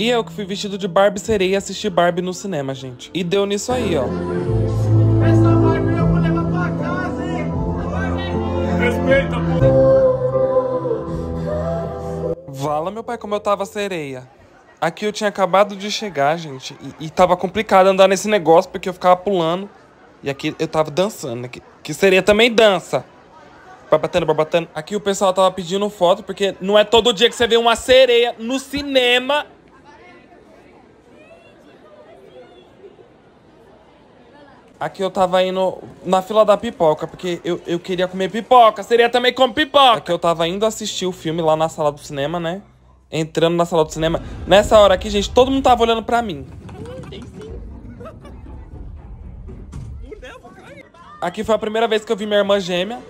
E eu que fui vestido de Barbie sereia assistir Barbie no cinema, gente. E deu nisso aí, ó. Essa Barbie eu vou levar pra casa, hein? Respeita, pô. Vala, meu pai, como eu tava sereia. Aqui eu tinha acabado de chegar, gente. E, e tava complicado andar nesse negócio, porque eu ficava pulando. E aqui eu tava dançando. Que, que sereia também dança. Barbatando, barbatando. Aqui o pessoal tava pedindo foto, porque não é todo dia que você vê uma sereia no cinema. Aqui eu tava indo na fila da pipoca, porque eu, eu queria comer pipoca. Seria também come pipoca. Aqui eu tava indo assistir o filme lá na sala do cinema, né? Entrando na sala do cinema. Nessa hora aqui, gente, todo mundo tava olhando pra mim. Aqui foi a primeira vez que eu vi minha irmã gêmea.